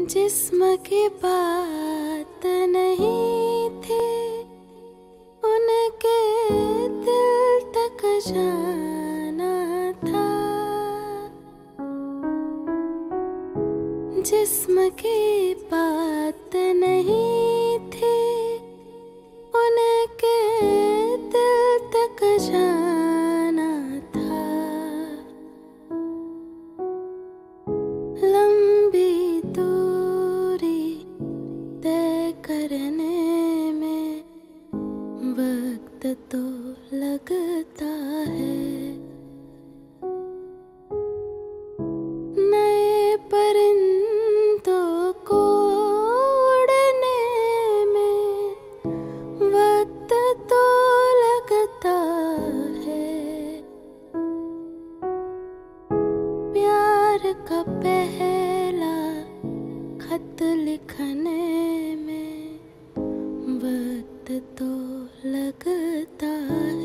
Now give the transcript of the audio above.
जिस्म के बात नहीं थी उनके दिल तक जाना था। जिस्म के बात नहीं करने में वक्त तो लगता है। नए परिंदों को उड़ने में वक्त तो लगता है। प्यार का पहला खत लिखने में तो लगता है।